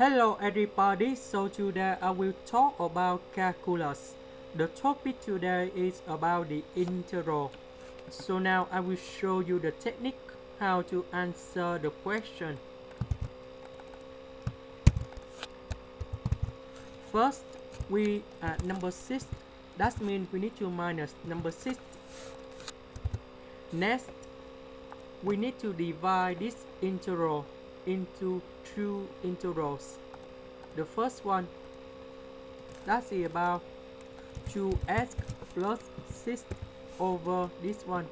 Hello everybody, so today I will talk about calculus. The topic today is about the integral. So now I will show you the technique how to answer the question. First, we at number 6, that means we need to minus number 6. Next, we need to divide this integral into two integrals. The first one, that's about 2x plus 6 over this one.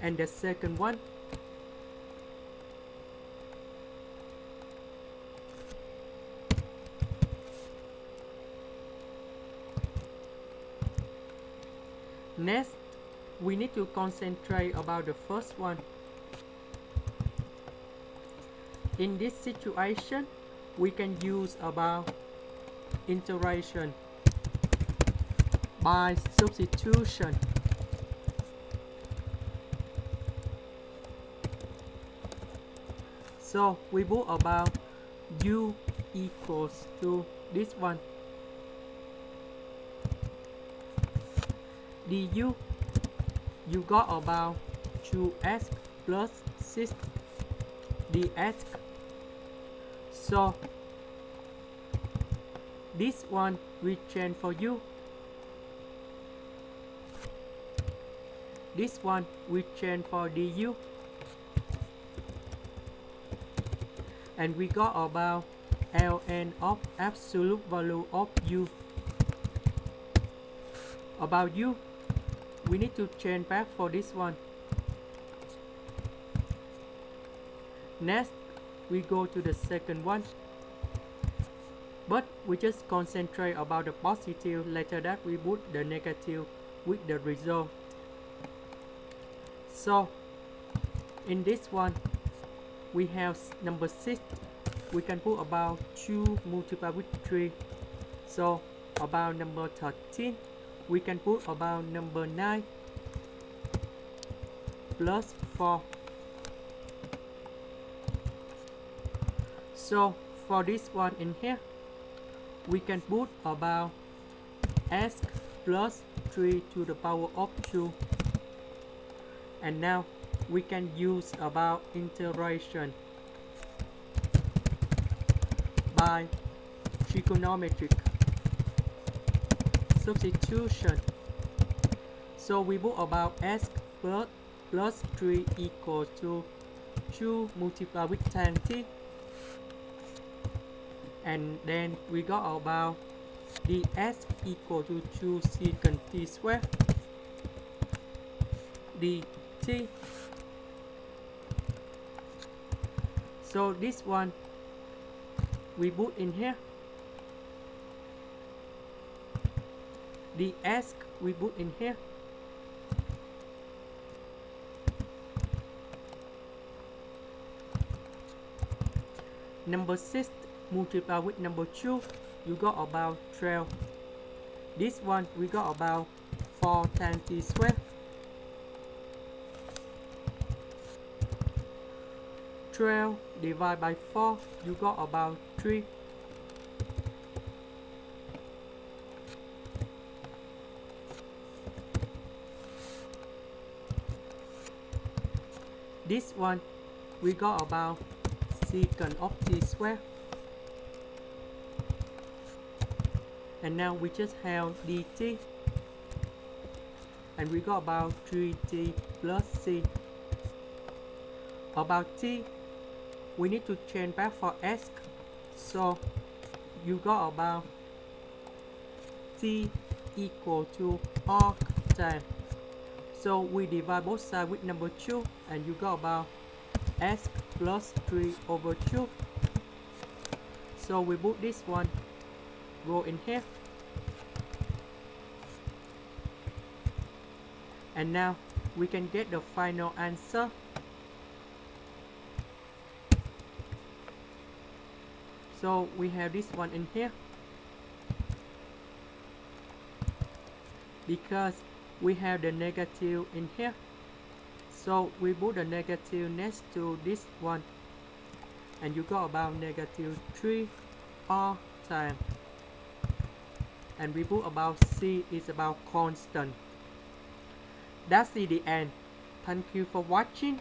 And the second one, Next, we need to concentrate about the first one. In this situation, we can use about integration by substitution. So we put about u equals to this one du you got about 2x plus 6 dx so this one we change for you. This one we change for du and we got about ln of absolute value of u. About u we need to change back for this one. Next we go to the second one. But we just concentrate about the positive. Later that we put the negative with the result. So in this one we have number 6 we can put about 2 multiplied with 3 so about number 13 we can put about number 9 plus 4 so for this one in here we can put about s plus 3 to the power of 2 and now we can use about integration by trigonometric substitution. So we put about s plus, plus 3 equals to 2 multiplied with tan t. And then we got about ds equal to 2 secant t squared dt. So this one we put in here the ask we put in here. Number 6 multiply with number 2 you got about 12 this one we got about 4 times t squared 12 divided by 4 you got about 3 this one we got about secant of t squared and now we just have dt and we got about 3t plus c. About t we need to change back for s. So you got about t equal to arc time so we divide both sides with number 2 and you got about s plus 3 over 2. So we put this one go in here. And now we can get the final answer. So we have this one in here. Because we have the negative in here. So we put the negative next to this one. And you got about negative 3 all time. And we put about c is about constant. That's the end. Thank you for watching